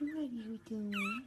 What are you doing?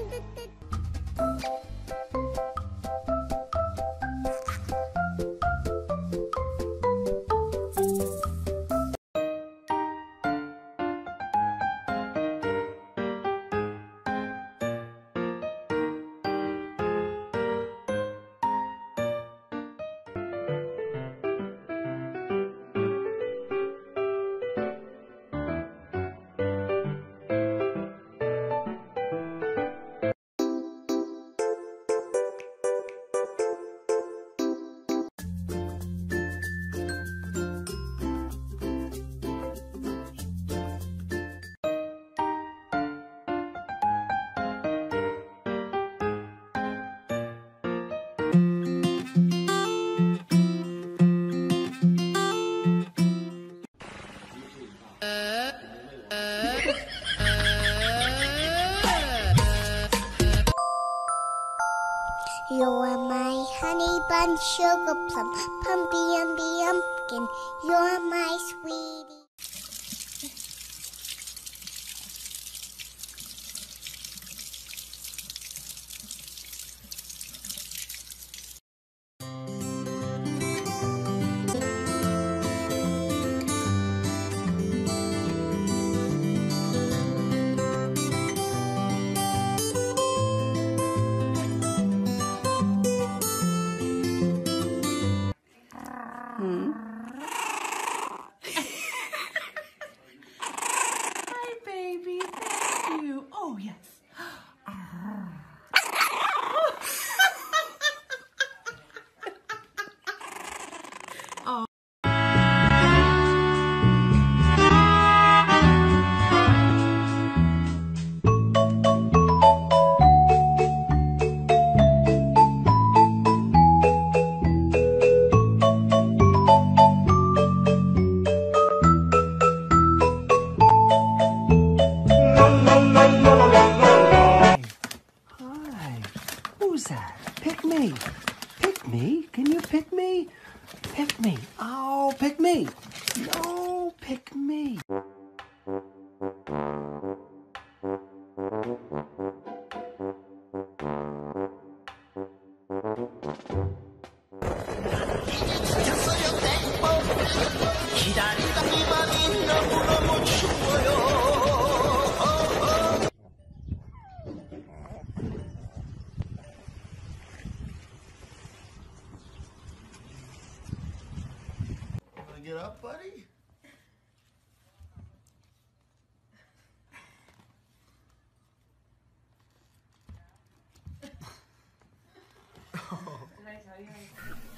You're my honey bun, sugar plum, pumpy umby umpkin. You're my sweetie. Hi, Who's that? Pick me. Pick me? Can you pick me? Pick me. Oh, pick me. No, pick me. Up, buddy? Did I tell you?